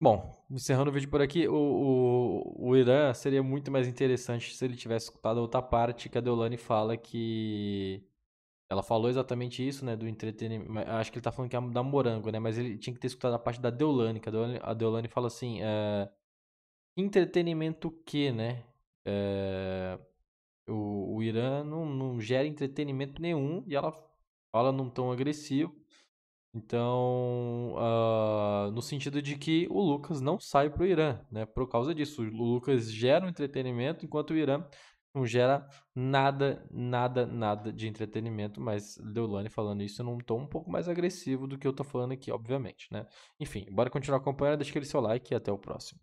Bom, encerrando o vídeo por aqui, o, o, o Irã seria muito mais interessante se ele tivesse escutado a outra parte que a Deolane fala que. Ela falou exatamente isso, né, do entretenimento. Acho que ele tá falando que é da Morango, né, mas ele tinha que ter escutado a parte da Deolane, que a Deolane, a Deolane fala assim: é, entretenimento que, né? É, o, o Irã não, não gera entretenimento nenhum e ela fala num tom agressivo. Então, uh, no sentido de que o Lucas não sai para o Irã, né? Por causa disso, o Lucas gera um entretenimento, enquanto o Irã não gera nada, nada, nada de entretenimento. Mas Deolane falando isso num tom um pouco mais agressivo do que eu tô falando aqui, obviamente, né? Enfim, bora continuar acompanhando, deixa aquele seu like e até o próximo.